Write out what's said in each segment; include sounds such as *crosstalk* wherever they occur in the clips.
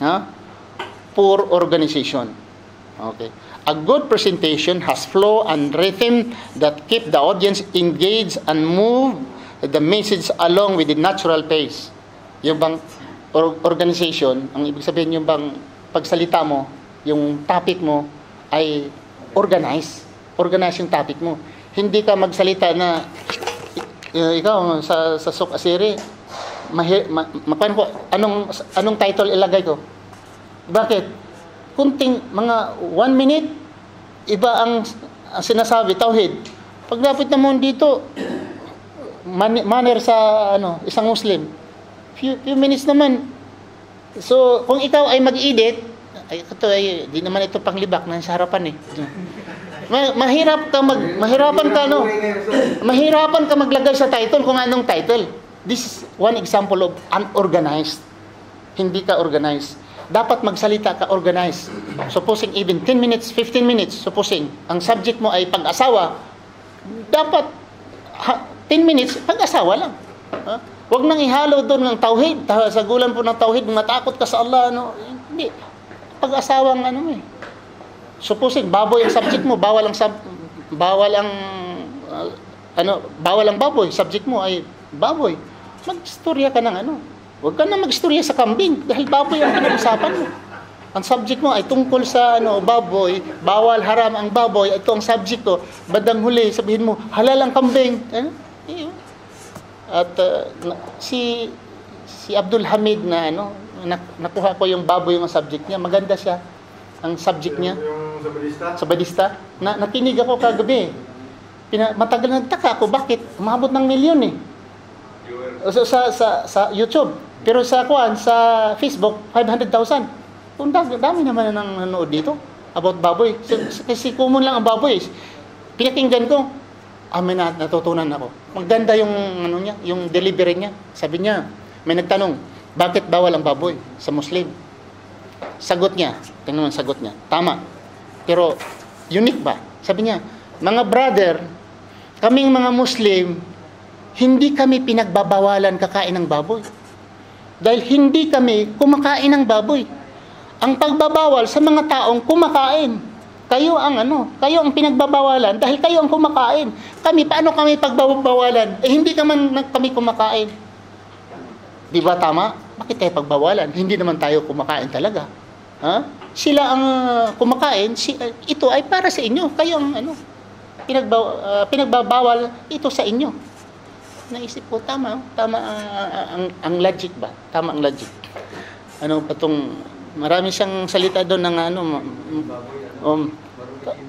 Ha? Poor organization. Okay. A good presentation has flow and rhythm that keep the audience engaged and move the message along with the natural pace. Yung bang or- organization, ang ibig sabihin yung bang pagsalita mo, yung topic mo ay organized. Organize yung topic mo. Hindi ka magsalita na ikaw sa sa Sok Asiri, mahi, ma, makuha ko anong anong title ilagay ko? Bakit? Kunting mga one minute iba ang, ang sinasabi tauhid. Pag lapit naman dito man, manner sa ano isang Muslim. Few, few minutes naman. So, kung ikaw ay mag-edit, ay ito ay di naman ito panglibak na sa harapan eh. Ma- mahirap ka mag mahirapan ka no. Mahirapan ka maglagay sa title kung anong title. This is one example of unorganized. Hindi ka organized. Dapat magsalita ka organized. Supposing even 10 minutes, 15 minutes, supposing ang subject mo ay pag-asawa, dapat ha, 10 minutes, pag-asawa lang. Ha? Huwag nang ihalo doon ng tauhid. Ta- Sa gulan po ng tauhid, matakot ka sa Allah. Ano? Hindi. Pag-asawang ano eh. Supposing baboy ang subject mo, bawal ang sub, bawal ang uh, ano, bawal ang baboy, subject mo ay baboy. Magstorya ka ng ano. Huwag ka na magstorya sa kambing dahil baboy ang pinag-usapan mo. Ang subject mo ay tungkol sa ano, baboy, bawal haram ang baboy, ito ang subject ko. Bandang huli, sabihin mo, halal ang kambing. Eh? Iyon. At uh, si si Abdul Hamid na ano, nak- nakuha ko yung baboy yung subject niya, maganda siya. Ang subject niya Yung sa balista? sa Badista. Na, nakinig ako kagabi. Pina, matagal na nagtaka ako, bakit? Umabot ng milyon eh. Viewer. Sa, sa, sa, YouTube. Pero sa kuan sa Facebook, 500,000. Kung dami, naman nang nanood dito about baboy. So, kasi common lang ang baboy. Pinakinggan ko, ah, may nat- natutunan ako. Maganda yung, ano niya, yung delivery niya. Sabi niya, may nagtanong, bakit bawal ang baboy sa Muslim? Sagot niya, tingnan mo sagot niya, tama. Pero, unique ba? Sabi niya, mga brother, kaming mga Muslim, hindi kami pinagbabawalan kakain ng baboy. Dahil hindi kami kumakain ng baboy. Ang pagbabawal sa mga taong kumakain. Kayo ang ano, kayo ang pinagbabawalan dahil kayo ang kumakain. Kami, paano kami pagbabawalan? Eh hindi naman na- kami kumakain. Di ba tama? Bakit tayo pagbawalan? Hindi naman tayo kumakain talaga. Ha? Sila ang kumakain, si, ito ay para sa inyo. Kayo ang ano, pinagbaw, uh, pinagbabawal ito sa inyo. Naisip ko, tama, tama uh, ang, ang logic ba? Tama ang logic. Ano pa tong, marami siyang salita doon ng ano, um,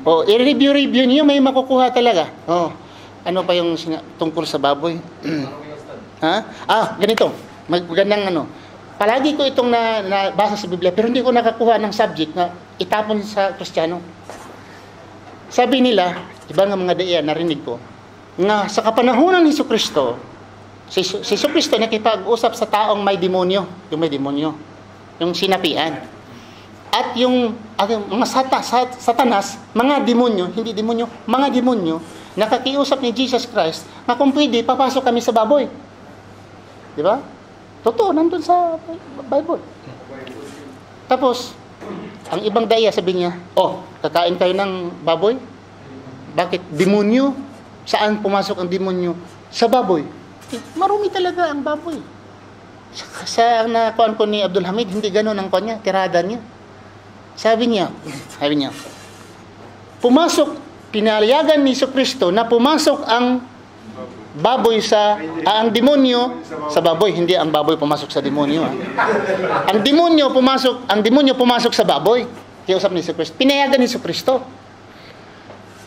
oh, i-review-review niyo, may makukuha talaga. Oh, ano pa yung tungkol sa baboy? *clears throat* ha? Ah, ganito. Magandang ano. Palagi ko itong na, nabasa sa Biblia, pero hindi ko nakakuha ng subject na itapon sa Kristiyano. Sabi nila, iba nga mga daya, narinig ko, nga sa kapanahonan ni Kristo, si si Kristo nakipag-usap sa taong may demonyo, yung may demonyo, yung sinapian. At yung, ang mga sata, sat, satanas, mga demonyo, hindi demonyo, mga demonyo, nakakiusap ni Jesus Christ na kung pwede, papasok kami sa baboy. Di ba? Totoo, nandun sa Bible. Tapos, ang ibang daya sabi niya, oh, kakain kayo ng baboy? Bakit? Demonyo? Saan pumasok ang demonyo? Sa baboy. Marumi talaga ang baboy. Sa, sa nakuan ko ni Abdul Hamid, hindi ganun ang kanya, tirada niya. Sabi niya, *clears throat* sabi niya, pumasok, pinayagan ni Iso Kristo na pumasok ang baboy sa, ah, ang demonyo sa baboy, hindi ang baboy pumasok sa demonyo. ah. Ang demonyo pumasok, ang demonyo pumasok sa baboy. Kaya usap ni Kristo. Pinayagan ni Kristo.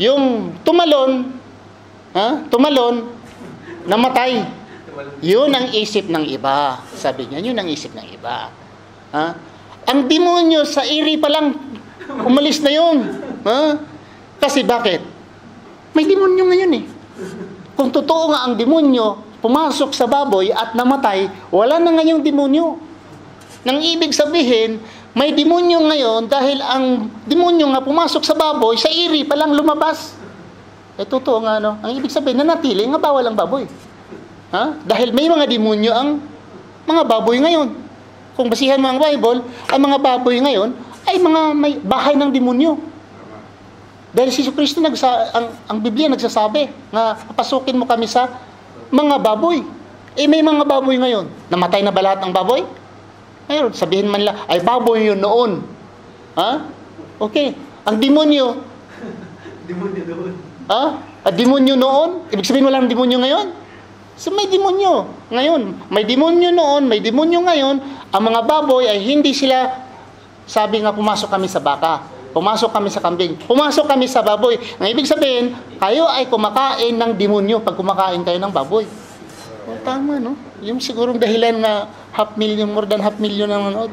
Yung tumalon, ha? Tumalon, namatay. Yun ang isip ng iba. Sabi niya, yun ang isip ng iba. Ha? Ang demonyo sa iri pa lang, umalis na yun. Ha? Kasi bakit? May demonyo ngayon eh. Kung totoo nga ang demonyo, pumasok sa baboy at namatay, wala na ngayong demonyo. Nang ibig sabihin, may demonyo ngayon dahil ang demonyo nga pumasok sa baboy, sa iri pa lang lumabas. Eh, totoo nga, no? Ang ibig sabihin, nanatili nga bawal ang baboy. Ha? Dahil may mga demonyo ang mga baboy ngayon. kung basihan mo ang Bible, ang mga baboy ngayon ay mga may bahay ng demonyo. Dahil si Kristo nagsa ang, ang Biblia nagsasabi na papasukin mo kami sa mga baboy. Eh may mga baboy ngayon. Namatay na ba lahat ng baboy? Ngayon, sabihin man lang, ay baboy yun noon. Ha? Okay. Ang demonyo, Demonyo doon. Ha? Ang demonyo noon, ibig sabihin wala ng demonyo ngayon? So may demonyo. Ngayon, may demonyo noon, may demonyo ngayon. Ang mga baboy ay hindi sila, sabi nga, pumasok kami sa baka. Pumasok kami sa kambing. Pumasok kami sa baboy. Ang ibig sabihin, kayo ay kumakain ng demonyo pag kumakain kayo ng baboy. O, tama, no? Yung sigurong dahilan na half million, more than half million ang nanood.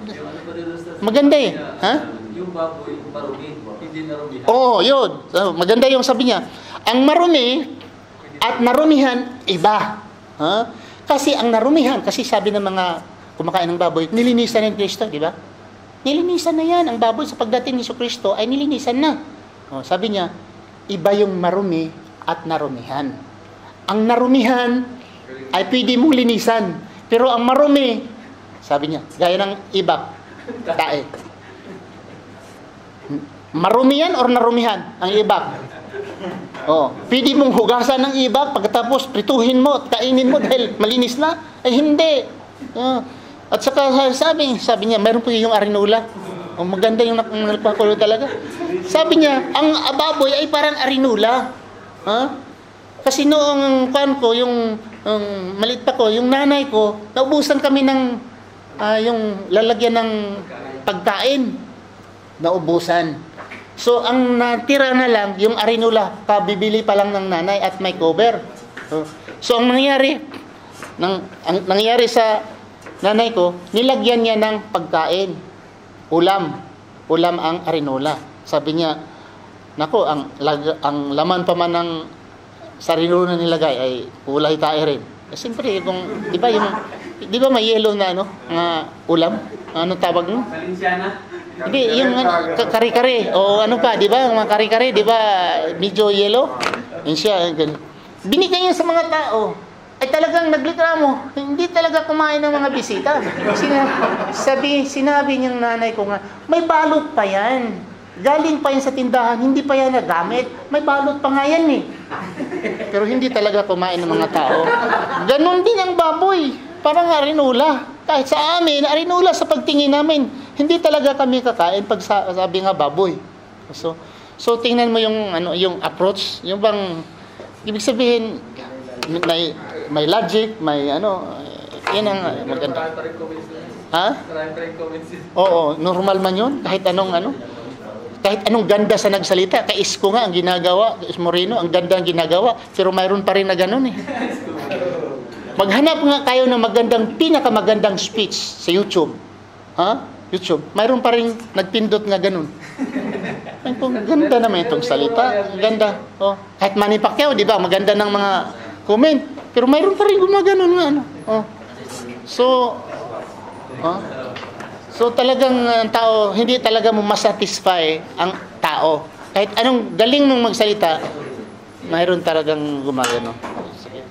Maganda eh. Ha? Yung baboy, marumi, hindi narumi. Oo, yun. So, maganda yung sabi niya. Ang marumi at narumihan, iba. Ha? Kasi ang narumihan, kasi sabi ng mga kumakain ng baboy, nilinisan ng Kristo, di ba? Nilinisan na yan. Ang baboy sa pagdating ni Kristo ay nilinisan na. O, sabi niya, iba yung marumi at narumihan. Ang narumihan ay pwede mong linisan. Pero ang marumi, sabi niya, gaya ng ibak, tae. Marumi yan or narumihan ang ibak? Oh, pwede mong hugasan ng ibak pagkatapos prituhin mo at kainin mo dahil malinis na? Eh hindi. Oh. At saka sabi, sabi niya, meron po yung arinula. Oh, maganda yung nagpakulo talaga. Sabi niya, ang baboy ay parang arinula. Ha? Kasi noong kwan ko, yung um, malit pa ko, yung nanay ko, naubusan kami ng ah, yung lalagyan ng pagkain. Naubusan. So, ang natira na lang, yung arinula, kabibili pa lang ng nanay at may cover. So, so ang nangyari, nang, ang nangyari sa nanay ko, nilagyan niya ng pagkain. Ulam. Ulam ang arinula. Sabi niya, nako, ang, lag, ang laman pa man ng sa arinula nilagay ay kulay tae rin. Eh, Siyempre, kung, di ba yung, di ba may yellow na ano, nga ulam? Ano tawag mo? Valenciana? Hindi, yung ano, ka- kare-kare. O ano pa, di ba? Mga kare-kare, di ba? Medyo yellow. Yun siya. Binigay niya sa mga tao. Ay talagang naglitramo. Hindi talaga kumain ng mga bisita. Sina, sabi, sinabi niyang nanay ko nga, may balot pa yan. Galing pa yan sa tindahan, hindi pa yan nagamit. May balot pa nga yan eh. Pero hindi talaga kumain ng mga tao. Ganon din ang baboy. Parang arinula. Kahit sa amin, arinula sa pagtingin namin. Hindi talaga kami kakain pag sa- sabi nga baboy. So, so tingnan mo yung ano yung approach, yung bang ibig sabihin may may logic, may ano, yan ang maganda. Ha? Oo, normal man yun. Kahit anong ano. Kahit anong ganda sa nagsalita. Kay Isko nga ang ginagawa. Kay Moreno, ang ganda ang ginagawa. Pero mayroon pa rin na ganun eh. Maghanap nga kayo ng magandang, pinakamagandang speech sa YouTube. Ha? YouTube. Mayroon pa rin nagpindot nga ganun. Ay, kung ganda naman itong salita. Ganda. Oh. Kahit Manny Pacquiao, di ba? Maganda ng mga comment. Pero mayroon pa rin gumaganon nga. Ano? Oh. So, oh. So talagang uh, ang tao, hindi talaga mo masatisfy ang tao. Kahit anong galing mong magsalita, mayroon talagang gumagano. Sige.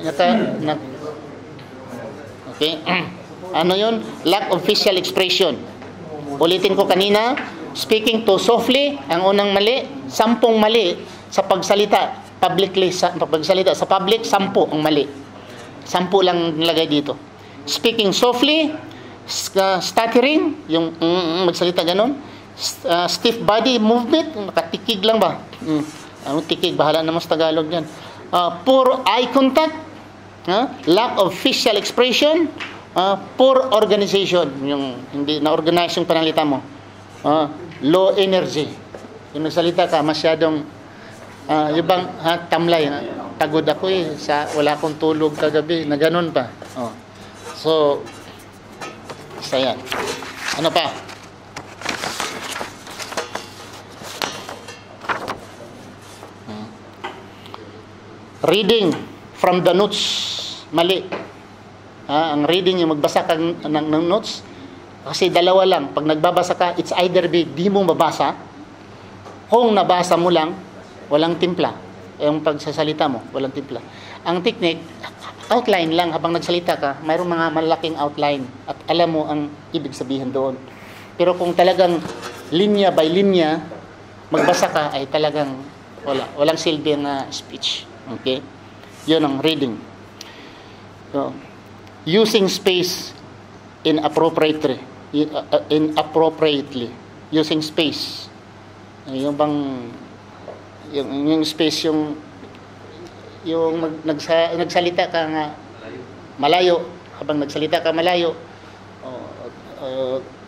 Naka, na, okay. *clears throat* ano yun? Lack of facial expression. Ulitin ko kanina, speaking too softly, ang unang mali, sampung mali sa pagsalita, publicly, sa pagsalita sa public, sampu ang mali. Sampu lang nilagay dito. Speaking softly, uh, stuttering, yung mm, mm, magsalita ganun. S- uh, stiff body movement, nakatikig lang ba? Mm. Ano tikig, bahala naman sa Tagalog yan. Uh, poor eye contact, ha? lack of facial expression, uh, poor organization, yung hindi na-organize yung panalita mo. Uh, low energy. Yung nagsalita ka, masyadong Ah, yung bang ha, tamlay, ha, pagod ako eh, sa, wala akong tulog kagabi, na ganun pa. Oh. So, isa yan. Ano pa? Hmm. Reading from the notes, mali. Ah, ang reading yung magbasa ka ng, ng, ng notes, kasi dalawa lang. Pag nagbabasa ka, it's either be di mo mabasa, kung nabasa mo lang, walang timpla. Yung pagsasalita mo, walang timpla. Ang technique, outline lang habang nagsalita ka, mayroong mga malaking outline at alam mo ang ibig sabihin doon. Pero kung talagang linya by linya, magbasa ka ay talagang wala, walang silbi na speech. Okay? Yun ang reading. So, using space inappropriately. uh, uh, Inappropriately. Using space. Yung bang yung, yung space yung yung mag, nagsa, nagsalita ka nga malayo habang nagsalita ka malayo o, o,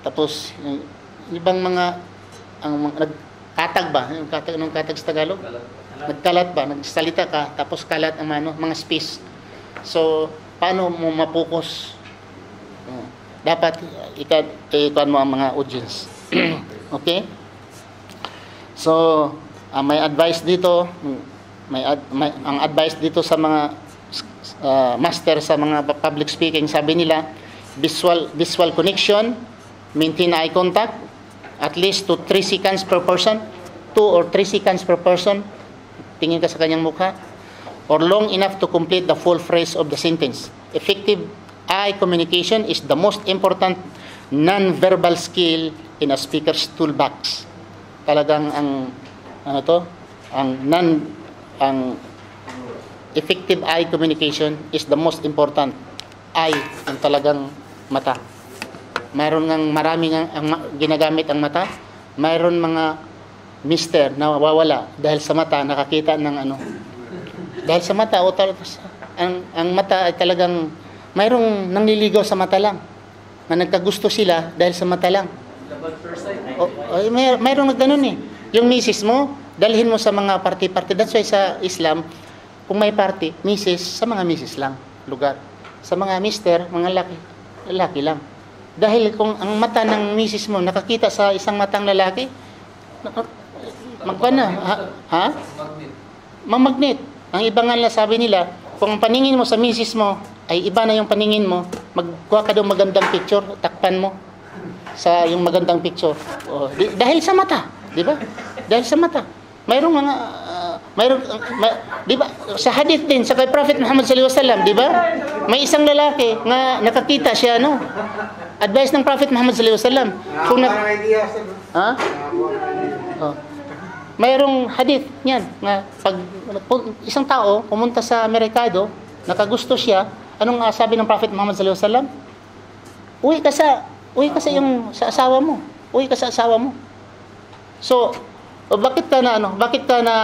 tapos yung ibang mga ang mga nagkatag ba yung katag anong katag sa Tagalog nagkalat ba nagsalita ka tapos kalat ang ano mga space so paano mo mapokus? Oh, dapat ikaw mo ang mga audience. *clears throat* Okay? So ah, may advice dito may, ad, may ang advice dito sa mga uh, master sa mga public speaking sabi nila visual visual connection maintain eye contact at least to 3 seconds per person 2 or 3 seconds per person. Tingin ka sa kanyang mukha or long enough to complete the full phrase of the sentence. Effective eye communication is the most important non-verbal skill in a speaker's toolbox. Talagang ang ano to? Ang non ang effective eye communication is the most important eye ang talagang mata. Mayroon ngang marami ngang ang ma- ginagamit ang mata. Mayroon mga mister na nawawala dahil sa mata nakakita ng ano dahil sa mata o tal- ang ang mata ay talagang mayroong nangliligaw sa mata lang na nagkagusto sila dahil sa mata lang o, o, may, mayroong nagganon eh. Yung misis mo, dalhin mo sa mga party-party. That's why sa Islam, kung may party, misis, sa mga misis lang, lugar. Sa mga mister, mga laki, lalaki lang. Dahil kung ang mata ng misis mo nakakita sa isang matang lalaki, magpa na, ha? ha? Magnet. Mamagnet. Ang iba nga na sabi nila, kung ang paningin mo sa misis mo ay iba na yung paningin mo, magkuha ka daw magandang picture, takpan mo sa yung magandang picture. Oh, di- dahil sa mata, di ba? Dahil sa mata. Mayroong mga ah, mayroong ah, ma- di ba sa hadith din sa kay Prophet Muhammad sallallahu alaihi wasallam, di ba? May isang lalaki nga nakakita siya no. Advice ng Prophet Muhammad sallallahu alaihi wasallam. Kung na, ha? Oh. Mayroong hadith niyan nga pag isang tao pumunta sa merkado, nakagusto siya, anong ah, sabi ng Prophet Muhammad sallallahu alaihi wasallam? Uwi ka sa uwi ka sa yung sa asawa mo. Uwi ka sa asawa mo. So, bakit ka na ano? Bakit ka na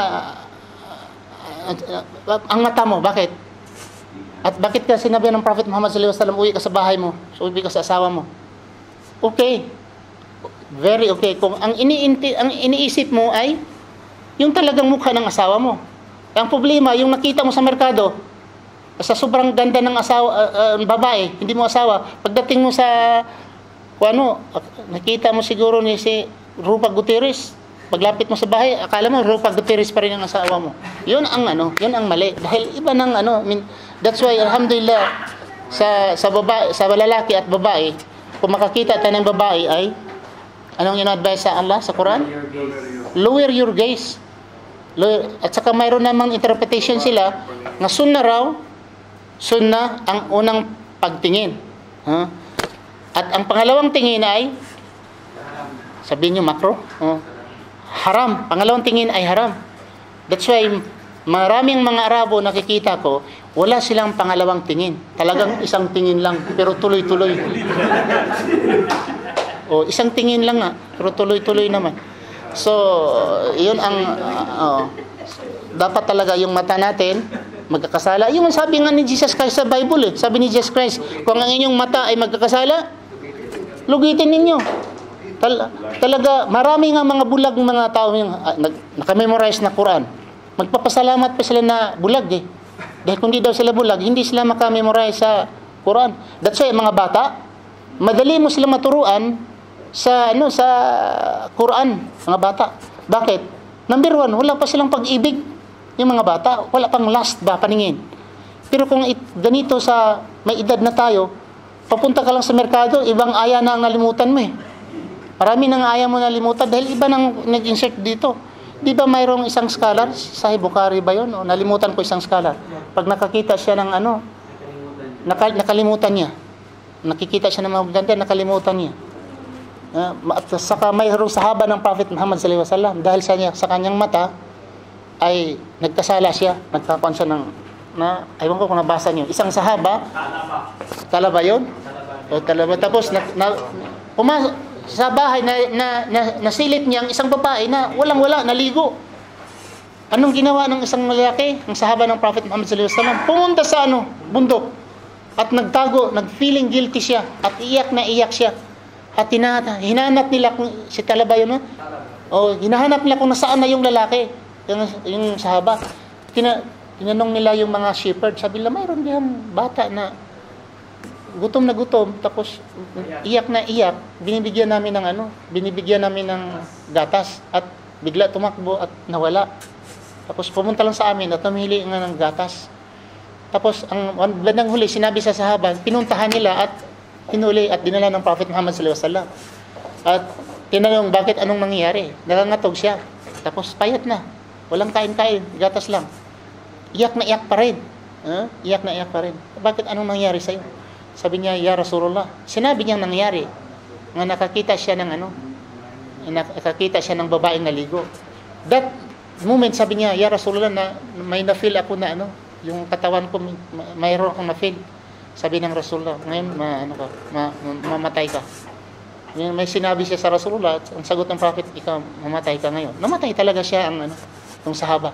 ah, ang mata mo, bakit? At bakit ka sinabi ng Prophet Muhammad sallallahu alaihi wasallam, uwi ka sa bahay mo, so uwi ka sa asawa mo? Okay. Very okay. Kung ang iniinti ang iniisip mo ay yung talagang mukha ng asawa mo. Ang problema, yung nakita mo sa merkado, sa sobrang ganda ng asawa, ah, ah, babae, hindi mo asawa, pagdating mo sa, kung ano, ak- nakita mo siguro ni si Rupa Gutierrez, paglapit mo sa bahay, akala mo Rupa Gutierrez pa rin ang asawa mo. Yun ang ano, yun ang mali. Dahil iba ng ano, I mean, that's why, alhamdulillah, sa, sa, babae, sa lalaki at babae, kung makakita tayo ng babae ay, anong in-advise sa Allah, sa Quran? Your gaze. lower your gaze. At saka mayroon namang interpretation sila na sunna raw, sunna ang unang pagtingin. Ha? At ang pangalawang tingin ay, sabihin nyo makro, oh, haram. Pangalawang tingin ay haram. That's why maraming mga Arabo nakikita ko, wala silang pangalawang tingin. Talagang *laughs* isang tingin lang, pero tuloy-tuloy. *laughs* O, isang tingin lang nga, pero tuloy-tuloy naman. So, yun ang, ah, oh, dapat talaga yung mata natin, magkakasala. Yung sabi nga ni Jesus Christ sa Bible eh, sabi ni Jesus Christ, kung ang inyong mata ay magkakasala, lugitin ninyo. Tal- talaga, marami nga mga bulag mga tao yung nag- nakamemorize na Quran. Magpapasalamat pa sila na bulag eh. Dahil kung di daw sila bulag, hindi sila makamemorize sa Quran. That's why mga bata, madali mo sila maturuan sa ano sa Quran, mga bata. Bakit? Number one, wala pa silang pag-ibig. Yung mga bata, wala pang last ba paningin. Pero kung it, ganito sa may edad na tayo, papunta ka lang sa merkado, ibang aya na ang nalimutan mo eh. Marami nang aya mo nalimutan dahil iba nang nag-insert dito. Di ba mayroong isang scholar, Sahih Bukhari ba yun? O, nalimutan ko isang scholar. Pag nakakita siya ng ano, nakal, nakalimutan niya. Nakikita siya ng mga maganda, nakalimutan niya. At saka mayroong sahaba ng Prophet Muhammad sallallahu alaihi wasallam dahil sa, niya, sa kanyang mata ay nagkasala siya, nagkakuan siya ng na aywan ko kung nabasa niyo. Isang sahaba, talaba 'yon? O talaba tapos na, na pumasok sa bahay na, na, na nasilip niya ang isang babae na walang-wala, naligo. Anong ginawa ng isang lalaki, ang sahaba ng Prophet Muhammad sallallahu alaihi wasallam? Pumunta sa ano, bundok at nagtago, nag-feeling guilty siya at iyak na iyak siya. At tinata, hinanap nila kung si Talaba yun, no? O hinahanap nila kung nasaan na yung lalaki, yung, yung sahaba. Tina, tinanong nila yung mga shepherd, sabi nila, mayroon diyan bata na gutom na gutom, tapos iyak na iyak, binibigyan namin ng ano, binibigyan namin ng gatas at bigla tumakbo at nawala. Tapos pumunta lang sa amin at namili nga ng gatas. Tapos ang ang bandang huli, sinabi sa sahaba, pinuntahan nila at hinuli at dinala ng Prophet Muhammad sallallahu alaihi wasallam. At tinanong bakit anong nangyayari? Nakangatog siya. Tapos payat na. Walang kain-kain, gatas lang. Iyak na iyak pa rin. Ha? Iyak na iyak pa rin. Bakit anong nangyari sa'yo? Sabi niya, Ya Rasulullah. Sinabi niya nangyari. Nga nakakita siya ng ano? Nakakita siya ng babaeng naligo. That moment, sabi niya, Ya Rasulullah, na, may na-feel ako na ano, yung katawan ko, may- mayroon akong na-feel. Sabi ng Rasulullah, ngayon, ma, ano ka, ma, ma- mamatay ka. Yung may sinabi siya sa Rasulullah, ang sagot ng Prophet, ikaw, mamatay ka ngayon. Namatay talaga siya ang ano, yung sahaba.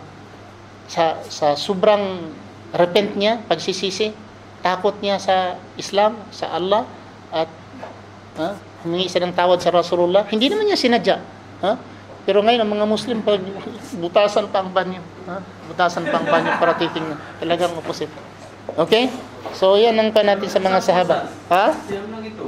Sa, sa sobrang repent niya, pagsisisi, takot niya sa Islam, sa Allah, at ha, humingi siya ng tawad sa Rasulullah. Hindi naman niya sinadya. Ha? Pero ngayon, ang mga Muslim, pag butasan pa ang banyo. Ha? Butasan pa ang banyo para titingnan. Talagang opposite. Okay? So, yan ang pa natin sa mga sahaba. Ha? Siyam lang ito.